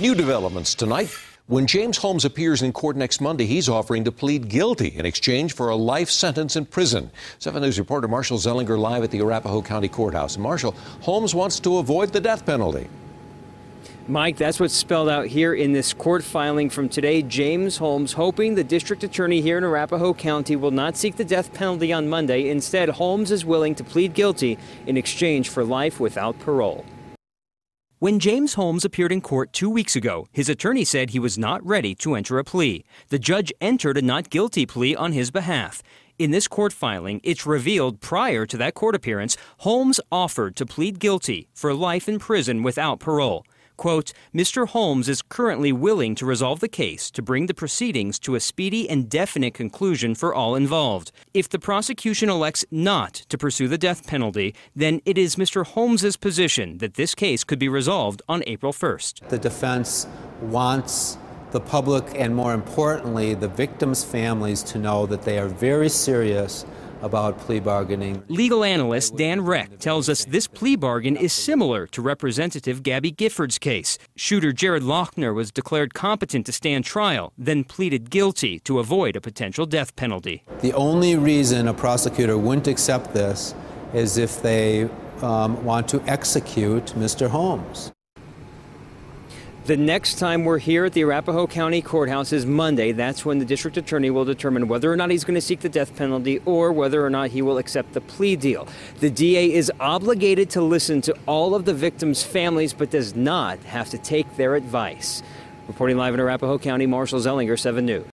New developments tonight. When James Holmes appears in court next Monday, he's offering to plead guilty in exchange for a life sentence in prison. 7 News reporter Marshall Zelinger live at the Arapahoe County Courthouse. Marshall, Holmes wants to avoid the death penalty. Mike, that's what's spelled out here in this court filing from today. James Holmes hoping the district attorney here in Arapahoe County will not seek the death penalty on Monday. Instead, Holmes is willing to plead guilty in exchange for life without parole. When James Holmes appeared in court two weeks ago, his attorney said he was not ready to enter a plea. The judge entered a not guilty plea on his behalf. In this court filing, it's revealed prior to that court appearance, Holmes offered to plead guilty for life in prison without parole. Quote, Mr. Holmes is currently willing to resolve the case to bring the proceedings to a speedy and definite conclusion for all involved. If the prosecution elects not to pursue the death penalty, then it is Mr. Holmes's position that this case could be resolved on April 1st. The defense wants the public and more importantly the victims' families to know that they are very serious about plea bargaining. Legal analyst Dan Recht tells us this plea bargain is similar to Representative Gabby Giffords' case. Shooter Jared Loughner was declared competent to stand trial, then pleaded guilty to avoid a potential death penalty. The only reason a prosecutor wouldn't accept this is if they um, want to execute Mr. Holmes. The next time we're here at the Arapahoe County Courthouse is Monday. That's when the district attorney will determine whether or not he's going to seek the death penalty or whether or not he will accept the plea deal. The DA is obligated to listen to all of the victims' families but does not have to take their advice. Reporting live in Arapahoe County, Marshall Zelinger, 7 News.